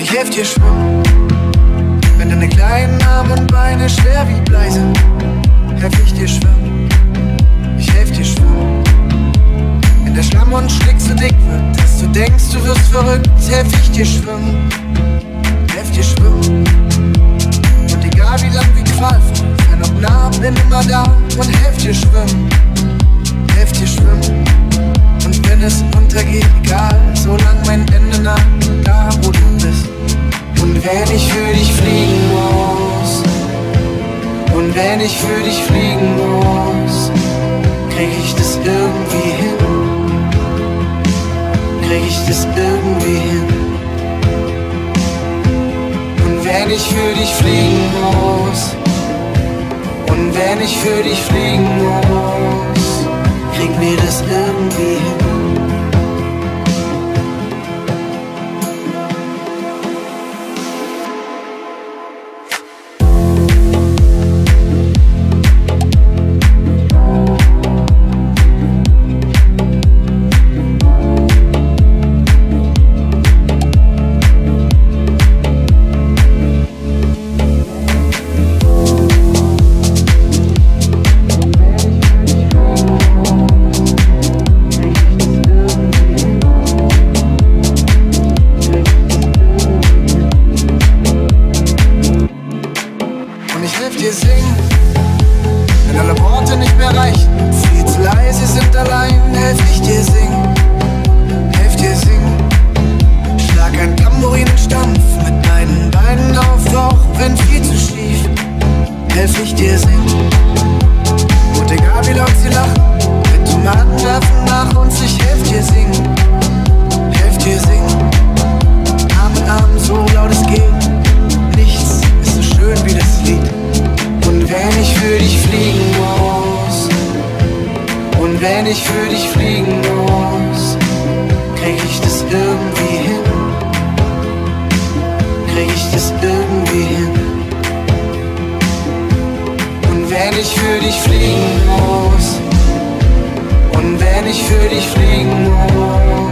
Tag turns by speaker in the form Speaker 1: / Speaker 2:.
Speaker 1: ich helf dir schwimmen. Wenn deine kleinen Arme und Beine schwer wie Blei sind, helf ich dir schwimmen. Ich helf dir schwimmen. Wenn der Schlamm und Schlick so dick wird, dass du denkst, du wirst verrückt, helf ich dir schwimmen. Helf dir schwimmen. Und egal wie lang, wie qualvoll, fern ob nah, bin immer da und helf dir schwimmen. Helf dir schwimmen. Und wenn es untergeht, egal, solange mein Ende nah, da wo du. Und wenn ich für dich fliegen muss, und wenn ich für dich fliegen muss, krieg ich das irgendwie hin. Krieg ich das irgendwie hin. Und wenn ich für dich fliegen muss, und wenn ich für dich fliegen muss, kriegen wir das irgendwie hin. Wenn alle Worte nicht mehr reichen. Viel zu leise sind allein, helf ich dir singen, helf dir singen. Ich für dich fliegen muss, krieg ich das irgendwie hin. Krieg ich das irgendwie hin. Und wenn ich für dich fliegen muss, und wenn ich für dich fliegen muss,